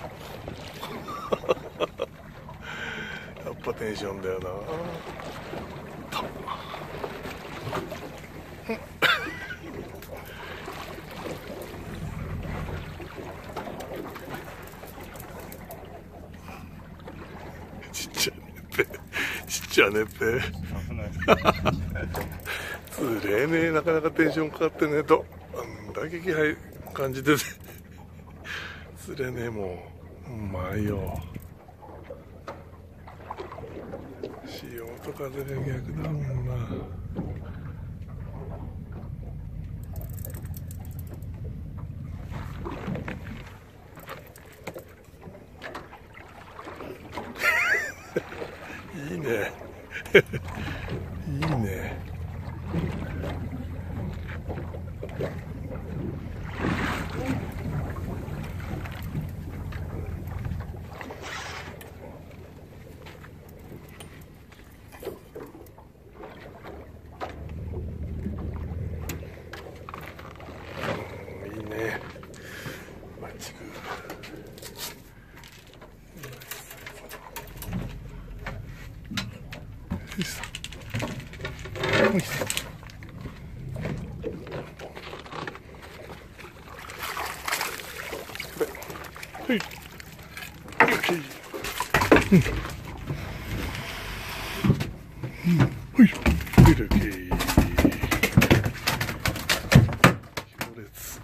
やっぱテンションだよな。ちっちゃねってちっちゃねって つれね。えなかなかテンションかかってね。えとあんだけ気配感じてて。つれねえもう。うまいよ潮と風が逆だもんな いいね。いいね。はい。うん。うん、はい。出るけー。強烈。